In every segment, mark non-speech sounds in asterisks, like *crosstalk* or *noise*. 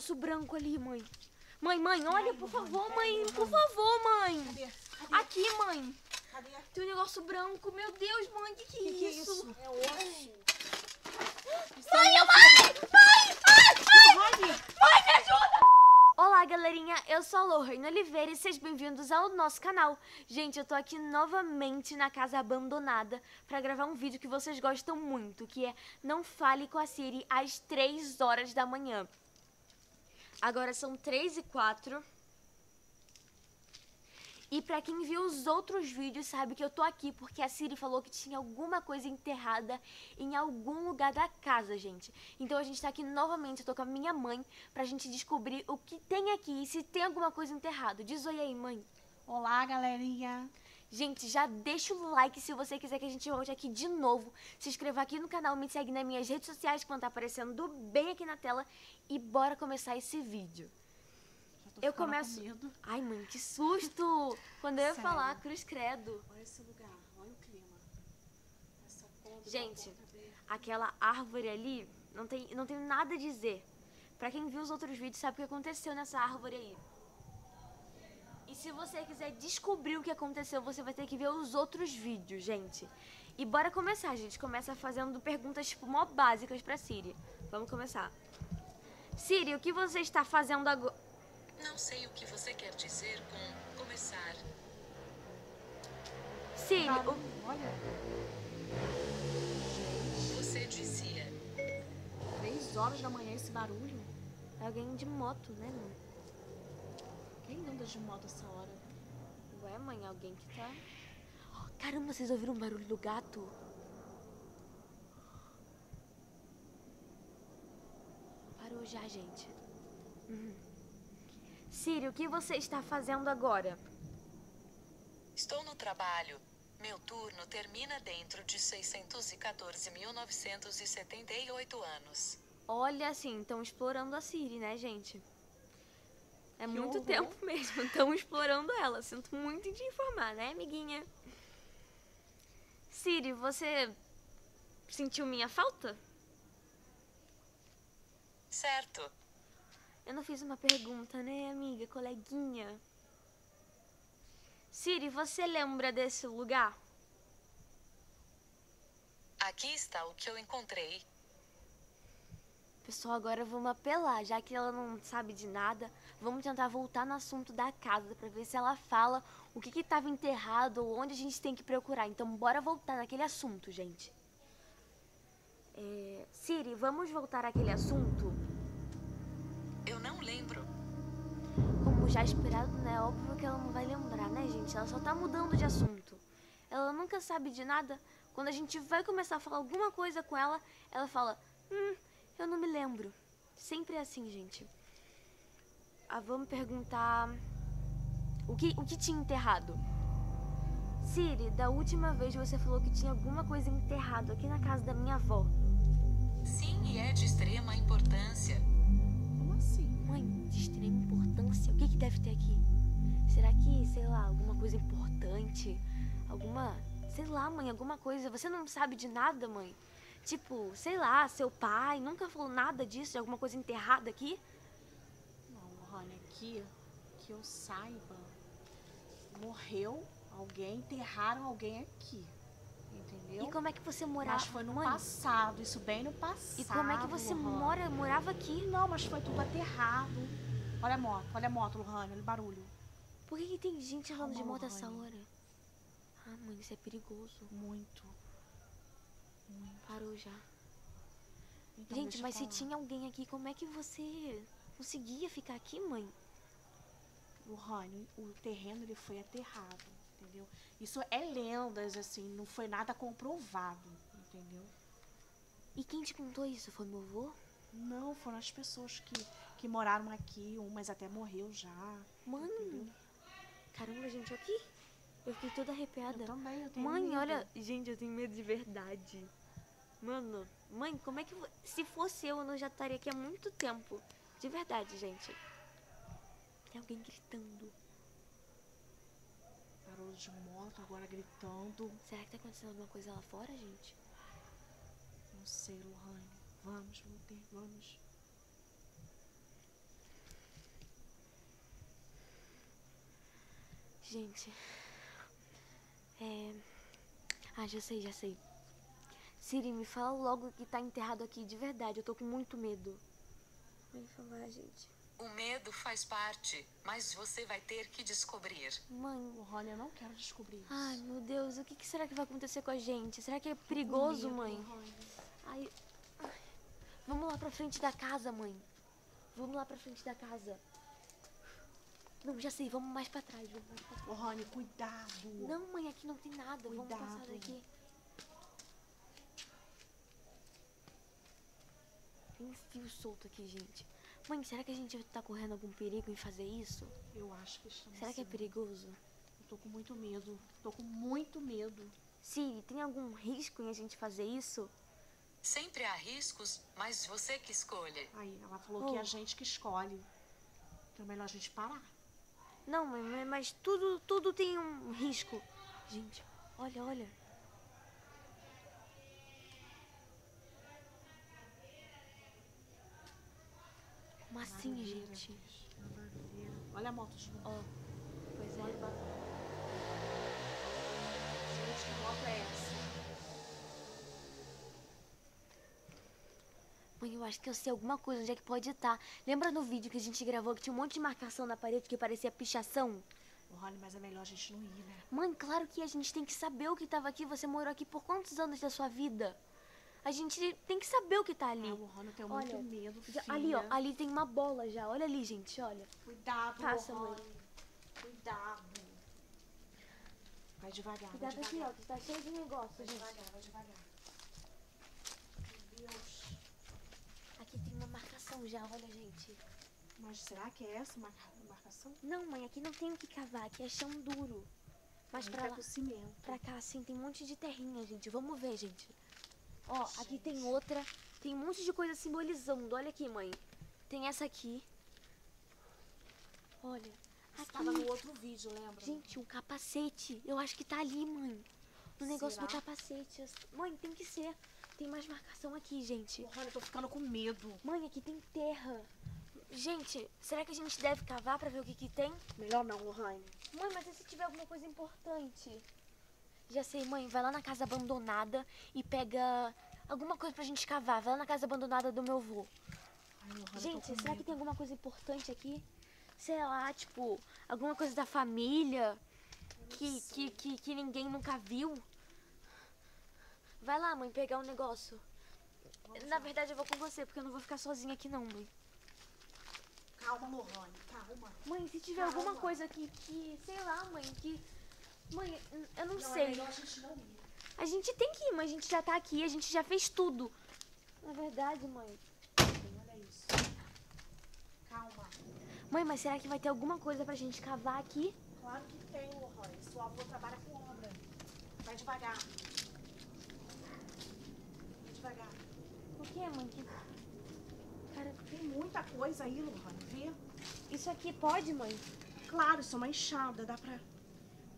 negócio branco ali, mãe. Mãe, mãe, olha, por favor, mãe. Por favor, mãe. Aqui, mãe. Tem um negócio branco. Meu Deus, mãe, que que é Que é isso? É osso. Mãe, mãe! Mãe! Mãe! Rony, Mãe, me ajuda! Olá, galerinha. Eu sou a Lohane Oliveira e sejam bem-vindos ao nosso canal. Gente, eu tô aqui novamente na casa abandonada pra gravar um vídeo que vocês gostam muito, que é Não Fale com a Siri às 3 horas da manhã. Agora são 3 e 4. E pra quem viu os outros vídeos sabe que eu tô aqui porque a Siri falou que tinha alguma coisa enterrada em algum lugar da casa, gente. Então a gente tá aqui novamente, eu tô com a minha mãe pra gente descobrir o que tem aqui e se tem alguma coisa enterrada. Diz oi aí, mãe. Olá, galerinha. Gente, já deixa o like se você quiser que a gente volte aqui de novo. Se inscreva aqui no canal, me segue nas minhas redes sociais que vão estar aparecendo bem aqui na tela. E bora começar esse vídeo. Eu começo- Com. Ai, mãe, que susto! Quando eu ia Sério? falar, cruz credo. Olha esse lugar, olha o clima. Essa Gente. Aquela árvore ali, não tem, não tem nada a dizer. Pra quem viu os outros vídeos, sabe o que aconteceu nessa árvore aí. E se você quiser descobrir o que aconteceu, você vai ter que ver os outros vídeos, gente. E bora começar, gente. Começa fazendo perguntas, tipo, mó básicas pra Siri. Vamos começar. Siri, o que você está fazendo agora? Não sei o que você quer dizer com começar. Siri, o... Olha, Você dizia. três horas da manhã esse barulho. é alguém de moto, né, mãe? Quem anda de moto essa hora? Ué, mãe, alguém que tá... Caramba, vocês ouviram o barulho do gato? Parou já, gente. Uhum. Siri, o que você está fazendo agora? Estou no trabalho. Meu turno termina dentro de 614.978 anos. Olha, assim, estão explorando a Siri, né, gente? É Que muito horror. tempo mesmo. *laughs* Estão explorando ela. Sinto muito em te informar, né, amiguinha? Siri, você sentiu minha falta? Certo. Eu não fiz uma pergunta, né, amiga, coleguinha? Siri, você lembra desse lugar? Aqui está o que eu encontrei. Pessoal, agora vamos apelar, já que ela não sabe de nada. Vamos tentar voltar no assunto da casa pra ver se ela fala o que que estava enterrado ou onde a gente tem que procurar. Então, bora voltar naquele assunto, gente. É, Siri, vamos voltar àquele assunto? Eu não lembro. Como já esperado, né? Óbvio que ela não vai lembrar, né, gente? Ela só tá mudando de assunto. Ela nunca sabe de nada. Quando a gente vai começar a falar alguma coisa com ela, ela fala: Hum, eu não me lembro. Sempre é assim, gente. Ah, vamos perguntar. O que, o que tinha enterrado? Siri, da última vez você falou que tinha alguma coisa enterrado aqui na casa da minha avó. Sim, e é de extrema importância. Como assim? Mãe, de extrema importância. O que, que deve ter aqui? Será que, sei lá, alguma coisa importante? Alguma. Sei lá, mãe, alguma coisa. Você não sabe de nada, mãe? Tipo, sei lá, seu pai nunca falou nada disso, de alguma coisa enterrada aqui? Não, Rony, aqui, que eu saiba, morreu alguém, enterraram alguém aqui. Entendeu? E como é que você morava? Mas foi no mãe? passado, isso bem no passado. E como é que você Lohane. mora, morava aqui? Não, mas foi tudo aterrado. Olha a moto, olha a moto, Lohane, olha o barulho. Por que, que tem gente falando de moto essa hora? Ah, mãe, isso é perigoso. Muito. Parou já. Então, gente, mas se tinha alguém aqui, como é que você conseguia ficar aqui, mãe? O Rony, o terreno ele foi aterrado, entendeu? Isso é lendas, assim, não foi nada comprovado, entendeu? E quem te contou isso? Foi meu avô? Não, foram as pessoas que, que moraram aqui, umas até morreu já. Mãe! entendeu? Caramba, gente, aqui. Eu fiquei toda arrepiada. Eu também, eu tenho Mãe, medo. olha. Gente, eu tenho medo de verdade. Mano, mãe, como é que. Se fosse eu, eu não já estaria aqui há muito tempo. De verdade, gente. Tem alguém gritando. Barulho de moto agora gritando. Será que tá acontecendo alguma coisa lá fora, gente? Não sei, Lohane. Vamos, Luther, vamos. Gente. É. Ah, já sei, já sei. Siri, me fala logo que tá enterrado aqui, de verdade. Eu tô com muito medo. Vai falar, gente. O medo faz parte, mas você vai ter que descobrir. Mãe. O Rony, eu não quero descobrir isso. Ai, meu Deus, o que, que será que vai acontecer com a gente? Será que é perigoso, Medo, mãe? Rony. Ai, ai. Vamos lá pra frente da casa, mãe. Vamos lá pra frente da casa. Não, já sei, vamos mais pra trás. Vamos mais pra trás. Ô, Rony, cuidado. Não, mãe, aqui não tem nada. Vamos passar Cuidado. daqui. Tem um fio solto aqui, gente. Mãe, será que a gente tá correndo algum perigo em fazer isso? Eu acho que estamos Será que é perigoso? Eu tô com muito medo. Tô com muito medo. Siri, tem algum risco em a gente fazer isso? Sempre há riscos, mas você que escolhe. Aí, ela falou que é Oh. a gente que escolhe. Então é melhor a gente parar. Não, mãe, mas- tudo, tudo tem um risco. Gente, olha, olha. Massinha, gente. Olha a moto novo. Ó, pois é. o barulho. Gente, que moto é essa? Mãe, eu acho que eu sei alguma coisa onde é que pode estar. Lembra no vídeo que a gente gravou que tinha um monte de marcação na parede que parecia pichação? Rony, mas é melhor a gente não ir, né? Mãe, claro que a gente tem que saber o que estava aqui. Você morou aqui por quantos anos da sua vida? A gente tem que saber o que tá ali. Ah, o Rony, eu tenho Olha, muito medo, filha. ali, ó, ali tem uma bola já. Olha ali, gente, olha. Cuidado, Passa, mãe. Cuidado. Vai devagar, Cuidado vai aqui, ó, devagar. que tá cheio de negócio, Vai gente. devagar, vai devagar. Meu Deus. Aqui tem uma marcação já, olha, gente. Mas será que é essa marca- marcação? Não, mãe, aqui não tem o que cavar, aqui é chão duro. Mas pra tá lá, cimento. pra cá, assim, tem um monte de terrinha, gente. Vamos ver, gente. Ó, aqui tem outra. Tem um monte de coisa simbolizando. Olha aqui, mãe. Tem essa aqui. Olha. Você tava no Aqui. outro vídeo, lembra? Gente, um capacete. Eu acho que tá ali, mãe. No negócio do Será? capacete. Mãe, tem que ser. Tem mais marcação aqui, gente. Rony, eu tô ficando com medo. Mãe, aqui tem terra. Gente, será que a gente deve cavar pra ver o que que tem? Melhor não, Rony. Mãe, mas e se tiver alguma coisa importante? Já sei, mãe, vai lá na casa abandonada e pega alguma coisa pra gente cavar. Vai lá na casa abandonada do meu avô. Ai, tô Gente, será que medo. tem alguma coisa importante aqui? Sei lá, tipo, alguma coisa da família que, que, que, que ninguém nunca viu? Vai lá, mãe, pegar um negócio. Na verdade, eu vou com você, porque eu não vou ficar sozinha aqui, não, mãe. Calma, Lohane, calma. Mãe, se tiver Calma. alguma coisa aqui que, sei lá, mãe, que. Mãe, eu não, Não, é sei. melhor a gente não ir. A gente tem que ir, mãe. A gente já tá aqui, a gente já fez tudo. Na verdade, mãe. Olha isso. Calma. Mãe, mas será que vai ter alguma coisa pra gente cavar aqui? Claro que tem, Lohane. Seu avô trabalha com obra. Vai devagar. Vai devagar. O que, mãe? Que... Cara, Tem muita coisa aí, Lohane, vê? isso aqui pode, mãe? Claro, isso é uma enxada, dá pra...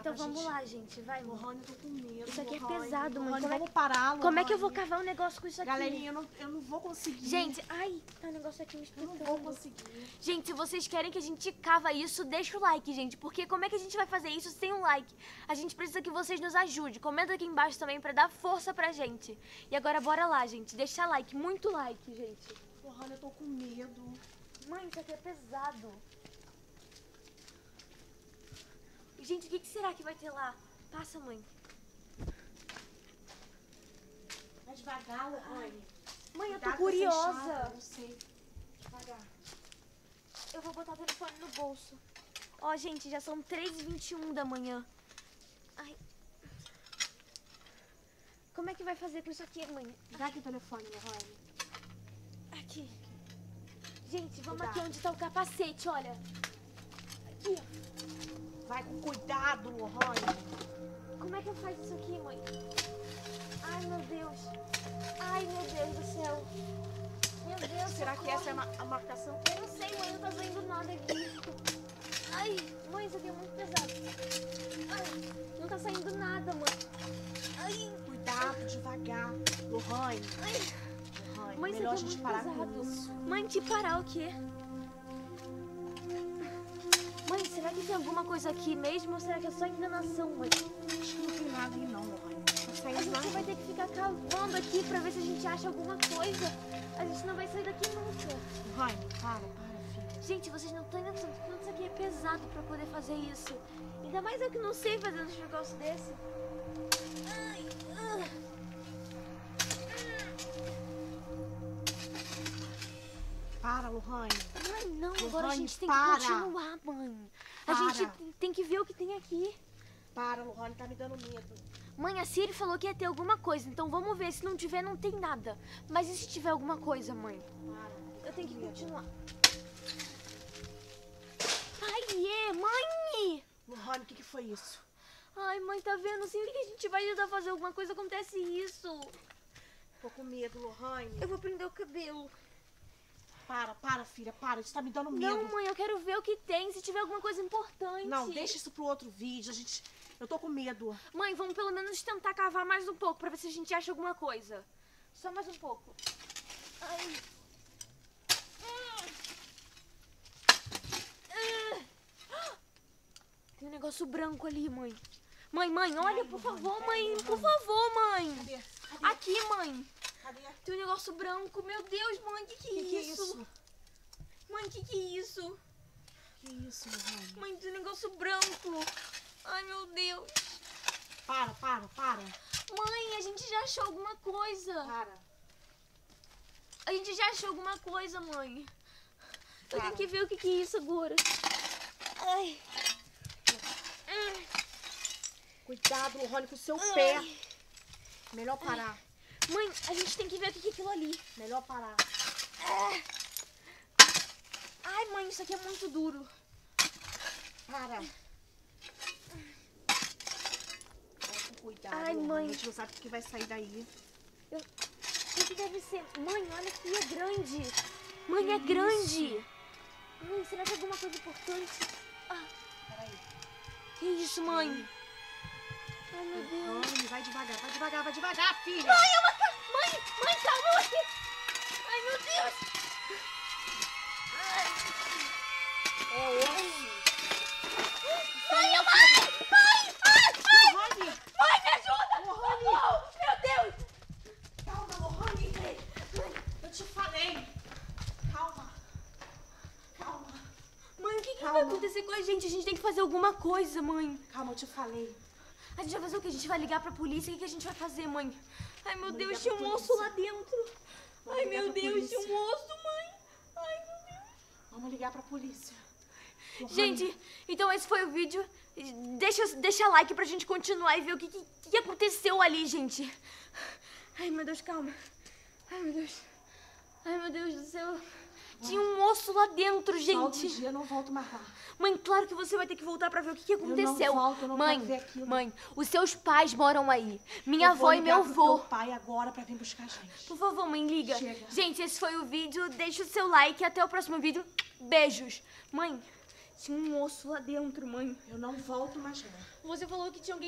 Então vamos gente- lá, gente. Vai, mãe. Lohane, eu tô com medo. Isso aqui é pesado, mãe. Como é vamos parar. Como é que eu vou cavar um negócio com isso aqui? Galerinha, eu não, eu não vou conseguir. Gente, ai, tá um negócio aqui me eu não vou conseguir. Gente, se vocês querem que a gente cava isso, deixa o like, gente. Porque como é que a gente vai fazer isso sem um like? A gente precisa que vocês nos ajudem. Comenta aqui embaixo também pra dar força pra gente. E agora bora lá, gente. Deixa like, muito like, gente. Lohane, eu tô com medo. Mãe, isso aqui é pesado. Gente, o que, que será que vai ter lá? Passa, mãe. Vai devagar, Lohane. Mãe, eu tô curiosa. Eu sei. Devagar. Eu vou botar o telefone no bolso. Ó, gente, já são 3h21 da manhã. Ai. Como é que vai fazer com isso aqui, mãe? Dá aqui o telefone, Lohane. Aqui. Gente, vamos aqui onde tá o capacete, olha. Aqui. Vai com cuidado, Lohane. Como é que eu faço isso aqui, mãe? Ai, meu Deus. Ai, meu Deus do céu. Meu Deus, Será que socorro. essa é a ma- a marcação? Eu não sei, mãe, não tá vendo nada aqui. Ai, mãe, isso aqui é muito pesado. Ai, não tá saindo nada, mãe. Ai, Cuidado, devagar. Lohane. ai. Lohane, Mãe, melhor a aqui é gente muito parar pesado. com isso. Mãe, te parar o quê? Tem alguma coisa aqui mesmo ou será que é só enganação, mãe? Acho que não tem nada aí não, Lohane. Não A gente nada. vai ter que ficar cavando aqui pra ver se a gente acha alguma coisa. A gente não vai sair daqui nunca. Lohane, para, para, filha. Gente, vocês não estão entendendo quanto isso aqui é pesado pra poder fazer isso. Ainda mais eu que não sei fazer um negócio desse. Ai, ah. Para, Lohane. Mãe, não, agora a Lohane, gente tem para. que continuar, mãe. A Para. gente tem- que ver o que tem aqui. Para, Lohane, tá me dando medo. Mãe, a Siri falou que ia ter alguma coisa, então vamos ver. Se não tiver, não tem nada. Mas e se tiver alguma coisa, mãe? Para. Eu tenho que continuar. Ai, é, mãe! Lohane, o que, que foi isso? Ai, mãe, tá vendo? Sempre que a gente vai ajudar a fazer alguma coisa, acontece isso. Tô com medo, Lohane. Eu vou prender o cabelo. Para, para, filha, para. Isso tá me dando medo. Não, mãe, eu quero ver o que tem, se tiver alguma coisa importante. Não, deixa isso pro outro vídeo. A gente. Eu tô com medo. Mãe, vamos pelo menos tentar cavar mais um pouco pra ver se a gente acha alguma coisa. Só mais um pouco. Ai. Tem um negócio branco ali, mãe. Mãe, mãe, olha, por favor, mãe. Por favor, mãe. Aqui, mãe. Cadê? Tem um negócio branco. Meu Deus, mãe, que que é Que que é isso? Mãe, que que é isso? Que isso, Lohane? Mãe, tem um negócio branco. Ai, meu Deus. Para, para, para. Mãe, a gente já achou alguma coisa. Para. A gente já achou alguma coisa, mãe. Eu Para. tenho que ver o que, que é isso agora. Ai. Ai. Cuidado, Lohane, com o seu Ai. pé. Melhor parar. Mãe, a gente tem que ver o que, que é aquilo ali. Melhor parar. Ai, mãe, isso aqui é muito duro. Para. Cuidado. Ai, mãe. A gente não sabe o que vai sair daí. O que, que deve ser? Mãe, olha aqui, é grande. Mãe, é grande. Mãe, será que é alguma coisa importante? Ah, Peraí. que isso, mãe? Ai, meu Deus. Lohane, vai devagar, vai devagar, vai devagar, filha. Mãe, é uma. Mãe, mãe, calma, eu aqui. Ai, meu Deus. Ai. É osso. Mãe, eu- ai, mãe, ai, ai. Lohane, Mãe, me ajuda. Lohane. Oh, meu Deus. calma, Lohane. Eu te falei. Calma. Calma. Mãe, o que, que vai acontecer com a gente? A gente tem que fazer alguma coisa, mãe. Calma, eu te falei. A gente vai fazer o quê? A gente vai ligar pra polícia? O que, que a gente vai fazer, mãe? Ai, meu Deus, tinha um osso lá dentro. Ai, meu Deus, tinha um osso, mãe. Ai, meu Deus. Vamos ligar pra polícia. Gente, então esse foi o vídeo. Deixa, deixa like pra gente continuar e ver o que, que, que aconteceu ali, gente. Ai, meu Deus, calma. Ai, meu Deus. Ai, meu Deus do céu. Tinha um osso lá dentro, gente. dia eu não volto mais lá. Mãe, claro que você vai ter que voltar pra ver o que, que aconteceu. não volto, eu não mãe, ver aquilo. mãe, os seus pais moram aí. Minha Eu avó e meu avô. teu pai agora pra vir buscar a gente. Por favor, mãe, liga. Chega. Gente, esse foi o vídeo. Deixa o seu like. Até o próximo vídeo. Beijos. Mãe, tinha um osso lá dentro, mãe. Eu não volto mais lá. Você falou que tinha alguém.